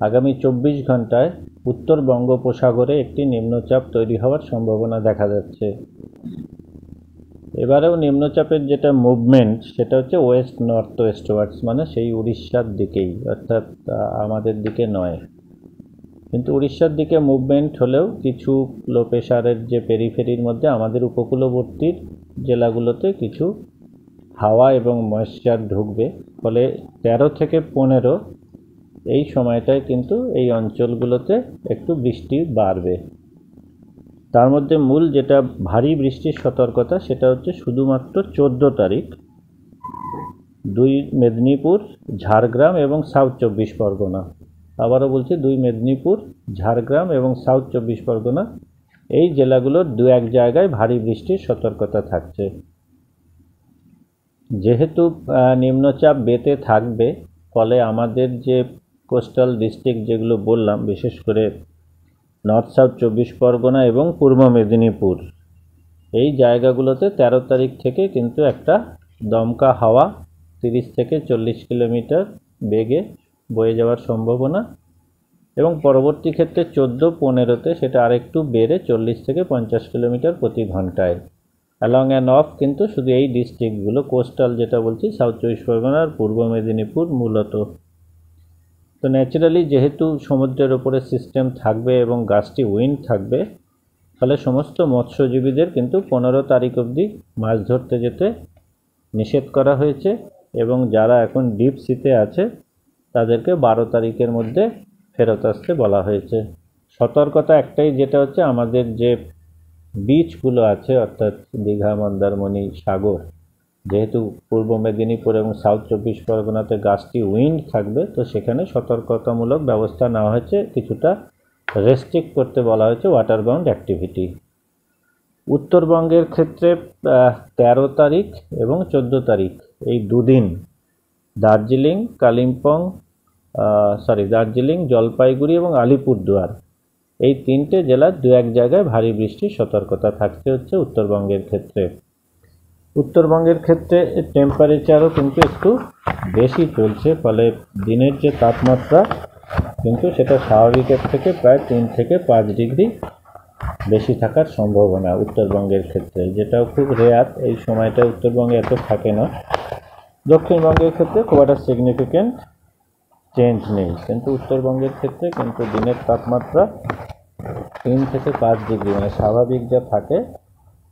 আগামী চব্বিশ ঘন্টায় উত্তর বঙ্গোপসাগরে একটি নিম্নচাপ তৈরি হওয়ার সম্ভাবনা দেখা যাচ্ছে। এবারেও নিম্নচাপের যেটা মুভমেন্ট সেটা হচ্ছে ওয়েস্ট নর্থ ওয়েস্টওয়ার্ডস মানে সেই উড়িষ্যার দিকেই, অর্থাৎ আমাদের দিকে নয়। কিন্তু উড়িষ্যার দিকে মুভমেন্ট হলেও কিছু লো প্রেশারের যে পেরিফেরির মধ্যে আমাদের উপকূলবর্তী জেলাগুলোতে কিছু হাওয়া এবং ময়েশ্চার ঢুকবে। ফলে তেরো থেকে পনেরো এই সময়টায় কিন্তু এই অঞ্চলগুলোতে একটু বৃষ্টি বাড়বে। তার মধ্যে মূল যেটা ভারী বৃষ্টির সতর্কতা সেটা হচ্ছে শুধুমাত্র চোদ্দ তারিখ। দুই মেদিনীপুর, ঝাড়গ্রাম এবং সাউথ চব্বিশ পরগনা। আবারও বলছি, দুই মেদিনীপুর, ঝাড়গ্রাম এবং সাউথ চব্বিশ পরগনা, এই জেলাগুলোর দু এক জায়গায় ভারী বৃষ্টির সতর্কতা থাকছে। যেহেতু নিম্নচাপ বেতে থাকবে, ফলে আমাদের যে কোস্টাল ডিস্ট্রিক্ট যেগুলো বললাম, বিশেষ করে নর্থ সাউথ চব্বিশ পরগনা এবং পূর্ব মেদিনীপুর। এই জায়গাগুলোতে ১৩ তারিখ থেকে কিন্তু একটা দমকা হাওয়া তিরিশ থেকে চল্লিশ কিলোমিটার বেগে বয়ে যাওয়ার সম্ভাবনা এবং পরবর্তী ক্ষেত্রে চোদ্দ পনেরোতে সেটা আরেকটু বেড়ে চল্লিশ থেকে পঞ্চাশ কিলোমিটার প্রতি ঘন্টায়। অ্যালং অ্যান্ড অফ কিন্তু শুধু এই ডিস্ট্রিক্টগুলো কোস্টাল যেটা বলছি সাউথ চব্বিশ পরগনা আর পূর্ব মেদিনীপুর মূলত। তো ন্যাচারালি যেহেতু সমুদ্রের ওপরে সিস্টেম থাকবে এবং গাছটি উইন্ড থাকবে, ফলে সমস্ত মৎস্যজীবীদের কিন্তু পনেরো তারিখ অবধি মাছ ধরতে যেতে নিষেধ করা হয়েছে এবং যারা এখন ডিপ সিতে আছে, তাদেরকে বারো তারিখের মধ্যে ফেরত আসতে বলা হয়েছে। সতর্কতা একটাই, যেটা হচ্ছে আমাদের যে বিচগুলো আছে, অর্থাৎ দীঘা, মন্দারমণি, সাগর যেহেতু পূর্ব মেদিনীপুর এবং সাউথ চব্বিশ পরগনাতে গাছটি উইন্ড থাকবে, তো সেখানে সতর্কতামূলক ব্যবস্থা নেওয়া হয়েছে। কিছুটা রেস্ট্রিক্ট করতে বলা হয়েছে ওয়াটার বাউন্ড অ্যাক্টিভিটি উত্তরবঙ্গের ক্ষেত্রে তেরো তারিখ এবং চোদ্দ তারিখ, এই দুদিন। দার্জিলিং, কালিম্পং সরি দার্জিলিং, জলপাইগুড়ি এবং আলিপুরদুয়ার। এই তিনটে জেলার দু এক জায়গায় ভারী বৃষ্টির সতর্কতা থাকতে হচ্ছে উত্তরবঙ্গের ক্ষেত্রে। উত্তরবঙ্গের ক্ষেত্রে টেম্পারেচারও কিন্তু একটু বেশি চলছে, ফলে দিনের যে তাপমাত্রা, কিন্তু সেটা স্বাভাবিকের থেকে প্রায় তিন থেকে পাঁচ ডিগ্রি বেশি থাকার সম্ভাবনা উত্তরবঙ্গের ক্ষেত্রে, যেটাও খুব রেয়ার এই সময়টা উত্তরবঙ্গে এত থাকে না। দক্ষিণবঙ্গের ক্ষেত্রে খুব একটা সিগনিফিক্যান্ট চেঞ্জ নেই, কিন্তু উত্তরবঙ্গের ক্ষেত্রে কিন্তু দিনের তাপমাত্রা তিন থেকে পাঁচ ডিগ্রি মানে স্বাভাবিক যা থাকে,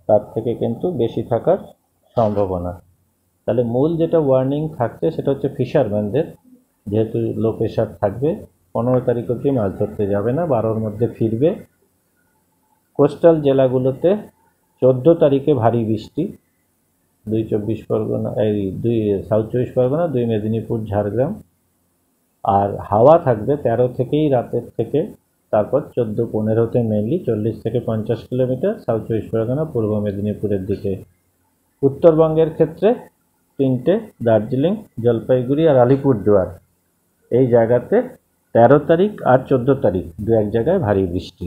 তার থেকে কিন্তু বেশি থাকার সম্ভাবনা। তাহলে মূল যেটা ওয়ার্নিং থাকছে সেটা হচ্ছে ফিশারম্যানদের যেহেতু লো প্রেশার থাকবে, পনেরো তারিখ অবধি মাছ ধরতে যাবে না, বারোর মধ্যে ফিরবে। কোস্টাল জেলাগুলোতে চোদ্দ তারিখে ভারী বৃষ্টি, দুই চব্বিশ পরগনা, এই দুই সাউথ চব্বিশ পরগনা, দুই মেদিনীপুর, ঝাড়গ্রাম। আর হাওয়া থাকবে তেরো থেকেই রাতের থেকে, তারপর চোদ্দ পনেরোতে মেনলি চল্লিশ থেকে পঞ্চাশ কিলোমিটার সাউথ চব্বিশ পরগনা, পূর্ব মেদিনীপুরের দিকে। উত্তরবঙ্গের ক্ষেত্রে তিনটে, দার্জিলিং, জলপাইগুড়ি আর আলিপুরদুয়ার। এই জায়গাতে তেরো তারিখ আর চোদ্দ তারিখ, দু এক জায়গায় ভারী বৃষ্টি।